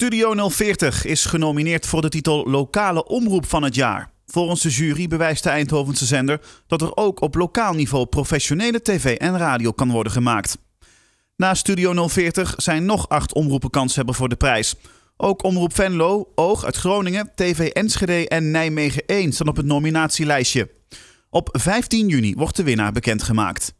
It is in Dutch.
Studio 040 is genomineerd voor de titel Lokale Omroep van het Jaar. Volgens de jury bewijst de Eindhovense zender dat er ook op lokaal niveau professionele tv en radio kan worden gemaakt. Na Studio 040 zijn nog acht omroepen kans hebben voor de prijs. Ook Omroep Venlo, Oog uit Groningen, TV Enschede en Nijmegen 1 staan op het nominatielijstje. Op 15 juni wordt de winnaar bekendgemaakt.